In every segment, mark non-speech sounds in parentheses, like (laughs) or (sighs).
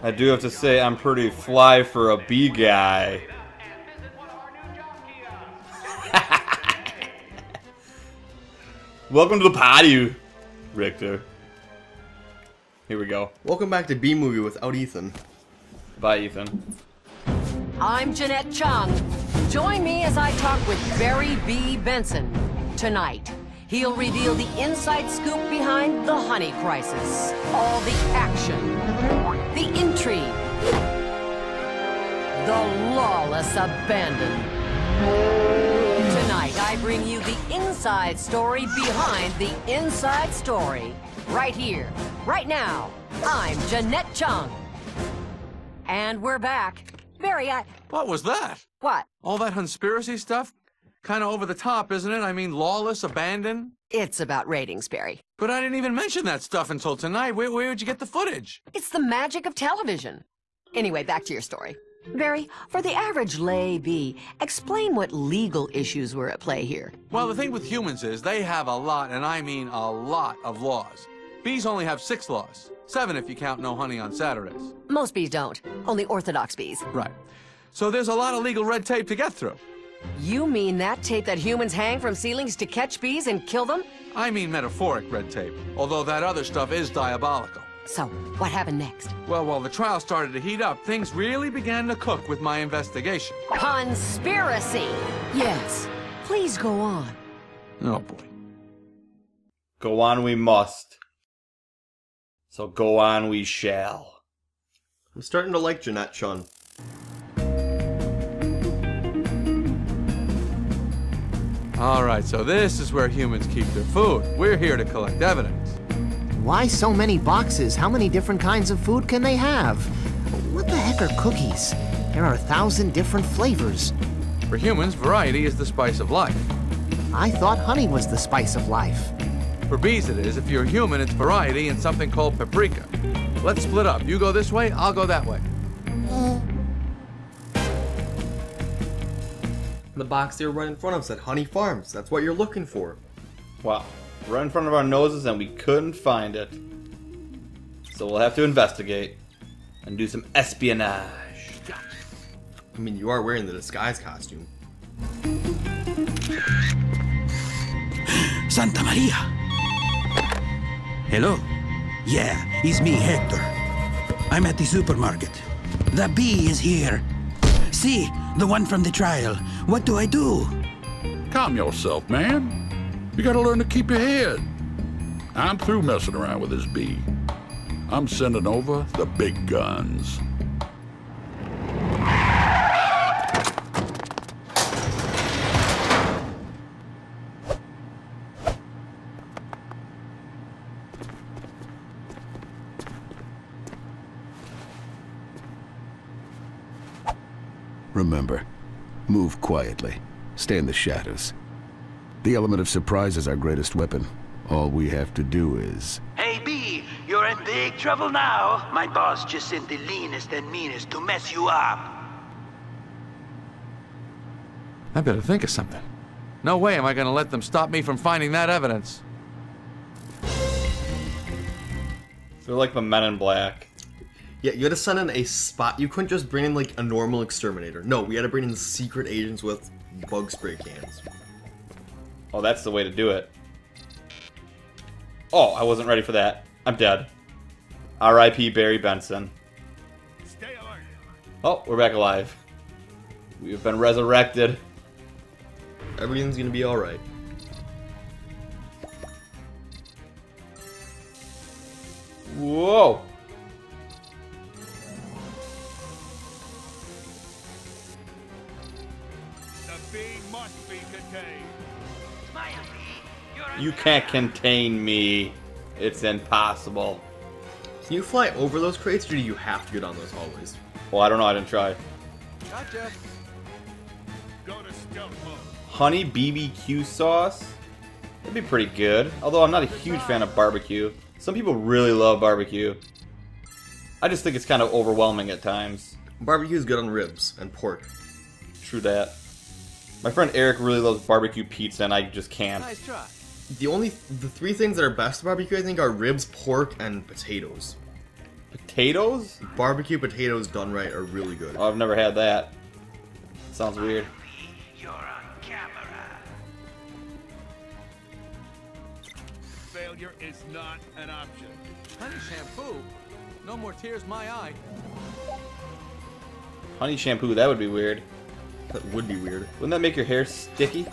I do have to say I'm pretty fly for a B guy. (laughs) Welcome to the party, Richter. Here we go. Welcome back to Bee Movie without Ethan. Bye, Ethan. I'm Jeanette Chung. Join me as I talk with Barry B. Benson. Tonight, he'll reveal the inside scoop behind the honey crisis. All the action, lawless abandon. Tonight, I bring you the inside story behind the inside story. Right here, right now. I'm Jeanette Chung. And we're back. Barry, I... Uh, what was that? What? All that conspiracy stuff? Kind of over the top, isn't it? I mean, lawless, abandoned? It's about ratings, Barry. But I didn't even mention that stuff until tonight. Where, where'd you get the footage? It's the magic of television. Anyway, back to your story. Barry, for the average lay bee, explain what legal issues were at play here. Well, the thing with humans is they have a lot, and I mean a lot, of laws. Bees only have six laws. Seven if you count no honey on Saturdays. Most bees don't, only orthodox bees. Right. So there's a lot of legal red tape to get through. You mean that tape that humans hang from ceilings to catch bees and kill them? I mean metaphoric red tape, although that other stuff is diabolical. So, what happened next? Well, while the trial started to heat up, things really began to cook with my investigation. Conspiracy! Yes. Please go on. Oh, boy. Go on we must. So go on we shall. I'm starting to like Jeanette Chung. All right, so this is where humans keep their food. We're here to collect evidence. Why so many boxes? How many different kinds of food can they have? What the heck are cookies? There are a thousand different flavors. For humans, variety is the spice of life. I thought honey was the spice of life. For bees, it is. If you're human, it's variety and something called paprika. Let's split up. You go this way, I'll go that way. The box they were right in front of said Honey Farms. That's what you're looking for. Wow. Right in front of our noses and we couldn't find it. So we'll have to investigate and do some espionage. I mean, you are wearing the disguise costume. Santa Maria. Hello? Yeah, it's me, Hector. I'm at the supermarket. The bee is here. See, the one from the trial. What do I do? Calm yourself, man. You gotta learn to keep your head. I'm through messing around with this bee. I'm sending over the big guns. Remember, move quietly. Stay in the shadows. The element of surprise is our greatest weapon. All we have to do is... Hey, bee, you're in big trouble now. My boss just sent the leanest and meanest to mess you up. I better think of something. No way am I gonna let them stop me from finding that evidence. They're like the men in black. Yeah, you had to send in a spot. You couldn't just bring in like a normal exterminator. No, we had to bring in secret agents with bug spray cans. Oh, that's the way to do it. Oh, I wasn't ready for that. I'm dead. R.I.P. Barry Benson. Oh, we're back alive. We've been resurrected. Everything's gonna be alright. Whoa! You can't contain me. It's impossible. Can you fly over those crates, or do you have to get on those hallways? Well, I don't know. I didn't try. Gotcha. Go to stealth mode. Honey BBQ sauce? That'd be pretty good. Although I'm not a huge fan of barbecue. Some people really love barbecue. I just think it's kind of overwhelming at times. Barbecue is good on ribs and pork. True that. My friend Eric really loves barbecue pizza, and I just can't. Nice try. The only the three things that are best barbecue, I think, are ribs, pork, and potatoes. Potatoes? Barbecue potatoes done right are really good. Oh, I've never had that. Sounds weird. Failure is not an option. Honey shampoo? No more tears my eye. Honey shampoo, that would be weird. That would be weird. Wouldn't that make your hair sticky?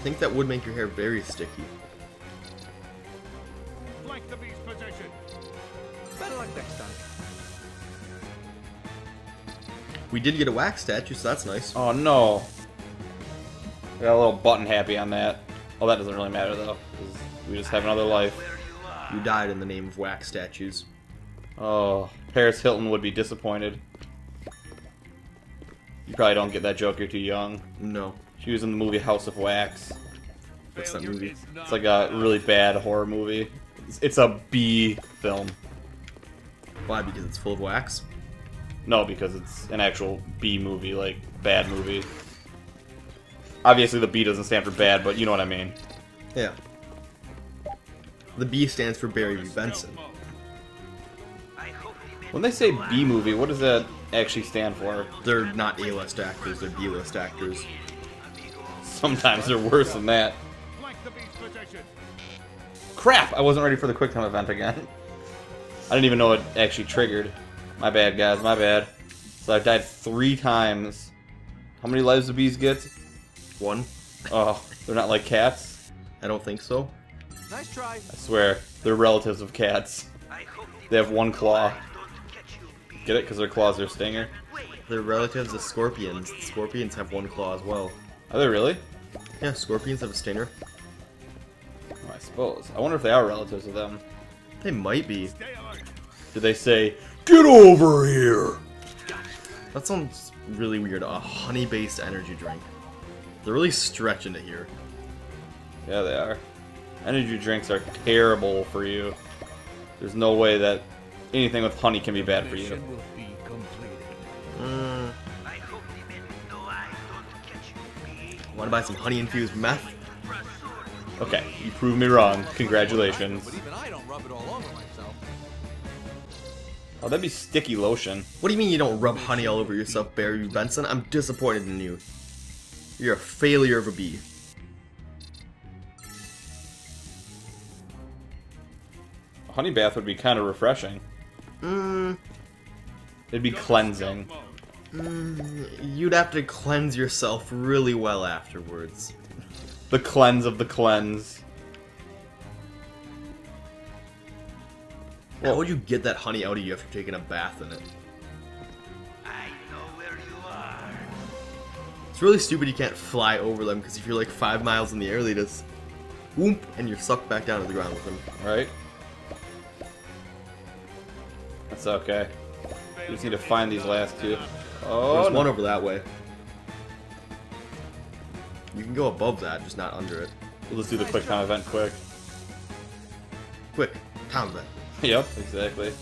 I think that would make your hair very sticky. Flank the beast position. Better luck next time. We did get a wax statue, so that's nice. Oh no. I got a little button happy on that. Oh, that doesn't really matter though. We just have another life. You died in the name of wax statues. Oh, Paris Hilton would be disappointed. You probably don't get that joke, you're too young. No. She was in the movie House of Wax. What's that movie? It's like a really bad horror movie. It's, it's a B film. Why? Because it's full of wax? No, because it's an actual B movie, like bad movie. Obviously, the B doesn't stand for bad, but you know what I mean. Yeah. The B stands for Barry B. Benson. When they say B movie, what does that actually stand for? They're not A-list actors, they're B-list actors. Sometimes they're worse than that. Flank the beast position. Crap! I wasn't ready for the quick time event again. (laughs) I didn't even know it actually triggered. My bad, guys. My bad. So I've died three times. How many lives do bees get? One? Oh, they're not like cats. I don't think so. Nice try. I swear, they're relatives of cats. They have one claw. Get it? Because their claws are stinger. They're relatives of scorpions. Scorpions have one claw as well. Are they really? Yeah, scorpions have a stinger. Oh, I suppose. I wonder if they are relatives of them. They might be. Did they say, "Get over here"? That sounds really weird. A honey-based energy drink. They're really stretching it here. Yeah, they are. Energy drinks are terrible for you. There's no way that anything with honey can be bad for you. Want to buy some honey-infused meth? Okay, you proved me wrong. Congratulations. But even I don't rub it all over myself. Oh, that'd be sticky lotion. What do you mean you don't rub honey all over yourself, Barry Benson? I'm disappointed in you. You're a failure of a bee. A honey bath would be kind of refreshing. Mm, It'd be cleansing. Mm, you'd have to cleanse yourself really well afterwards. The cleanse of the cleanse. How would you get that honey out of you after taking a bath in it? I know where you are. It's really stupid you can't fly over them because if you're like five miles in the air, they just whoop and you're sucked back down to the ground with them. Right? That's okay. We just need to find these last two. Oh, There's no. one over that way. You can go above that, just not under it. We'll just do the quick time event quick. Quick, time that. (laughs) Yep, exactly.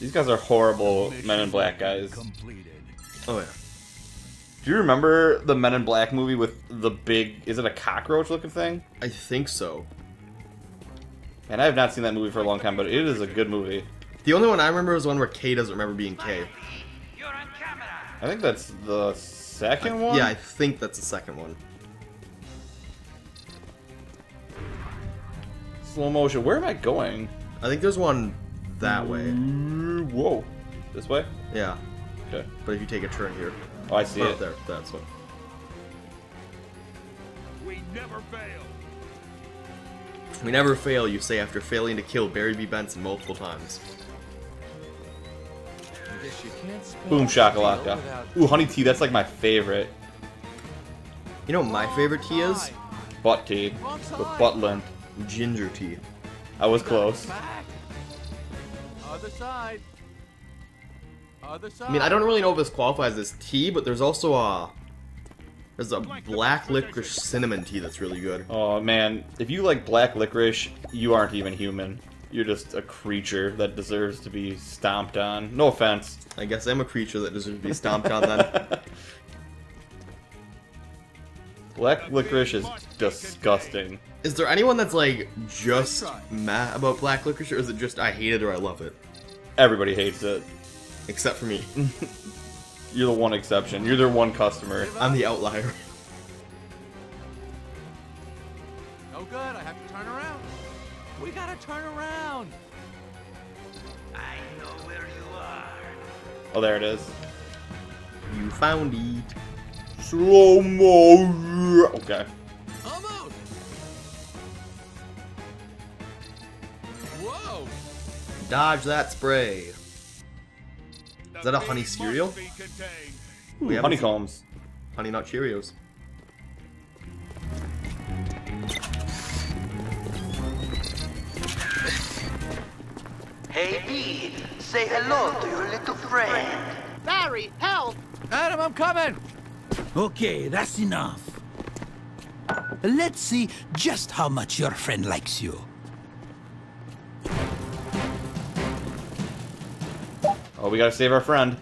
These guys are horrible Men in Black guys. Completed. Oh yeah. Do you remember the Men in Black movie with the big? Is it a cockroach looking thing? I think so. And I have not seen that movie for a long time, but it is a good movie. The only one I remember is one where Kay doesn't remember being Kay. I think that's the second one. Yeah, I think that's the second one. Slow motion. Where am I going? I think there's one that way. Mm, whoa. This way? Yeah, Okay. but if you take a turn here, Oh, I see oh, it. there, that's one. We never fail. We never fail, you say after failing to kill Barry B. Benson multiple times. Boom shakalaka. Ooh, honey tea. That's like my favorite. You know what my favorite tea is? Butt tea with butt lint. Ginger tea. I was close. Other side. Other side. I mean, I don't really know if this qualifies as tea, but there's also a there's a black licorice cinnamon tea that's really good. Oh man, if you like black licorice, you aren't even human. You're just a creature that deserves to be stomped on. No offense. I guess I'm a creature that deserves to be stomped on then. (laughs) Black licorice is disgusting. Is there anyone that's like just mad about black licorice, or is it just I hate it or I love it? everybody hates it. Except for me. (laughs) You're the one exception. You're their one customer. I'm the outlier. No good. I have to turn around. We gotta turn around. I know where you are. Oh, there it is. You found it. Slow mo. Okay. Almost. Whoa. Dodge that spray. Is that a honey cereal? Must be contained. We haven't Honeycombs. Honey Nut Cheerios. Hey, B, say hello to your little friend. Barry, help! Adam, I'm coming. Okay, that's enough. Let's see just how much your friend likes you. Oh, we gotta save our friend.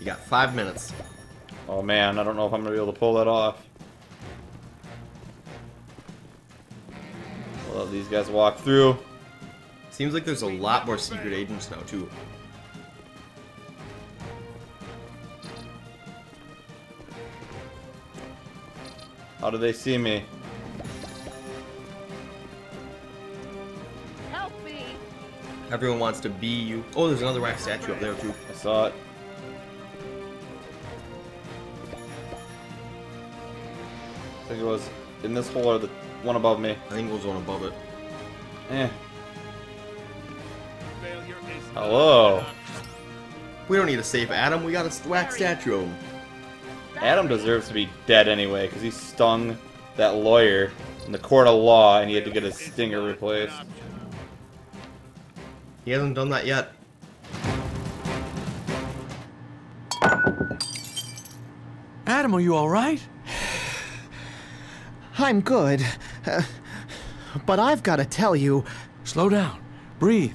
You got five minutes. Oh man, I don't know if I'm gonna be able to pull that off. We'll let these guys walk through. Seems like there's a lot more secret agents now, too. How do they see me? Help me! Everyone wants to be you. Oh, there's another wax statue up there, too. I saw it. I think it was in this hole or the one above me. I think it was one above it. Eh. Failure is not Hello. We don't need to save Adam. We got a wax statue of him. Adam deserves to be dead anyway because he stung that lawyer in the court of law and he had to get his stinger replaced. He hasn't done that yet. Adam, are you all right? (sighs) I'm good. Uh, but I've got to tell you, Slow down. Breathe.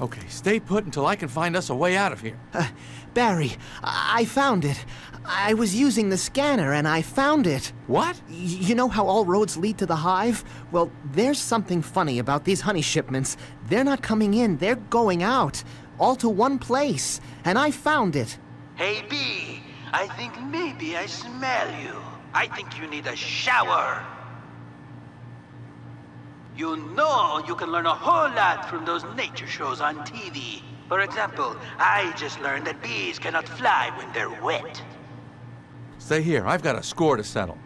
Okay, stay put until I can find us a way out of here. uh, Barry, I-, I found it. I was using the scanner and I found it. What? Y- You know how all roads lead to the hive? Well, there's something funny about these honey shipments. They're not coming in, they're going out. All to one place. And I found it. Hey, Bee, I think maybe I smell you. I think you need a shower. You know you can learn a whole lot from those nature shows on TV. For example, I just learned that bees cannot fly when they're wet. Stay here. I've got a score to settle.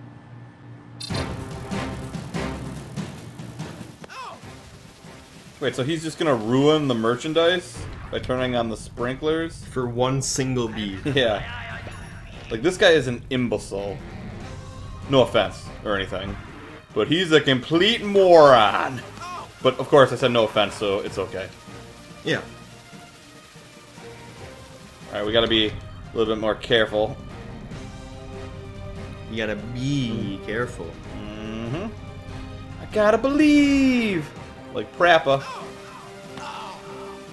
Wait, so he's just gonna ruin the merchandise by turning on the sprinklers? For one single bee. (laughs) Yeah. Like, this guy is an imbecile. No offense or anything. But he's a complete moron. But, of course, I said no offense, so it's okay. Yeah. Alright, we gotta be a little bit more careful. You gotta be careful. Mm hmm I gotta believe! Like PaRappa.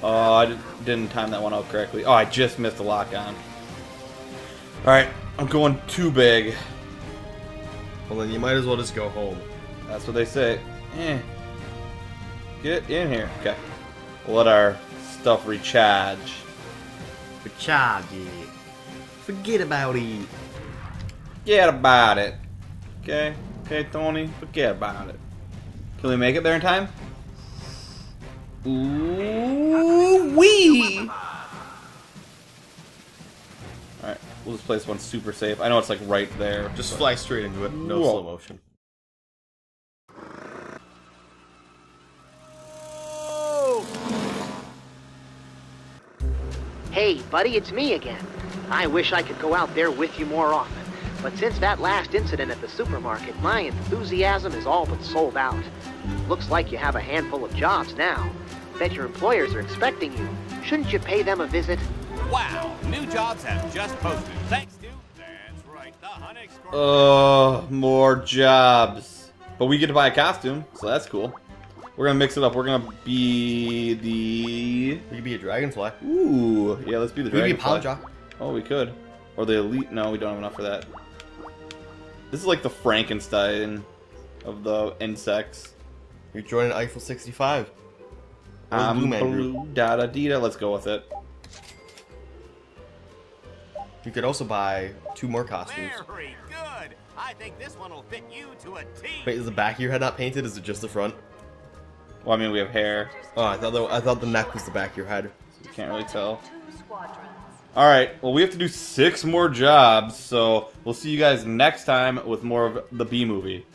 Oh, I didn't time that one out correctly. Oh, I just missed the lock on. Alright, I'm going too big. Well, then you might as well just go home. That's what they say. Eh. Get in here. Okay. We'll let our stuff recharge. Recharge it. Forget about it. Forget about it. Okay? Okay, Tony? Forget about it. Can we make it there in time? Ooh wee! Alright, we'll just play this one super safe. I know it's like right there. Just fly straight into it. No Whoa. slow motion. Hey, buddy, it's me again. I wish I could go out there with you more often. But since that last incident at the supermarket, my enthusiasm is all but sold out. Looks like you have a handful of jobs now. Bet your employers are expecting you. Shouldn't you pay them a visit? Wow, new jobs have just posted. Thanks to. That's right, the Honey Uh, more jobs. But we get to buy a costume, so that's cool. We're gonna mix it up. We're gonna be the. We could be a dragonfly. Ooh, yeah. Let's be the We could be dragonfly. Podjaw. Oh, we could. Or the elite. No, we don't have enough for that. This is like the Frankenstein of the insects. You're joining Eiffel 65. Where's I'm Blue Man blue, da da dee da. Let's go with it. You could also buy two more costumes. Very good. I think this one will fit you to a T. Wait, is the back of your head not painted? Is it just the front? Well, I mean, we have hair. Oh, I thought the, I thought the neck was the back of your head. You can't really tell. All right. Well, we have to do six more jobs, so we'll see you guys next time with more of the B movie.